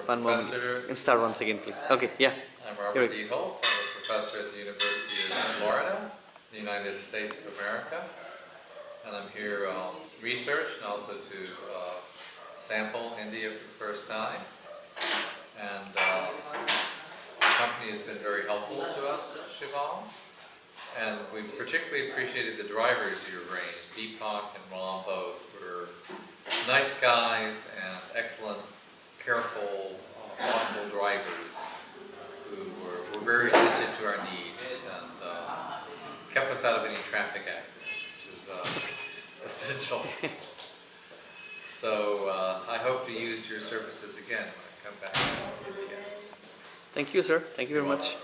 I'm One moment. professor. You can start once again, please. Okay, yeah. I'm Robert D. Holt. I'm a professor at the University of Florida, the United States of America. And I'm here on research and also to uh, sample India for the first time. And uh, the company has been very helpful to us, Shivam. And we particularly appreciated the drivers you arranged. Deepak and Ram both were nice guys and excellent, careful, uh, thoughtful drivers who were, were very attentive to our needs and uh, kept us out of any traffic accidents, which is uh, essential. So uh, I hope to use your services again when I come back. Thank you, sir. Thank you very much.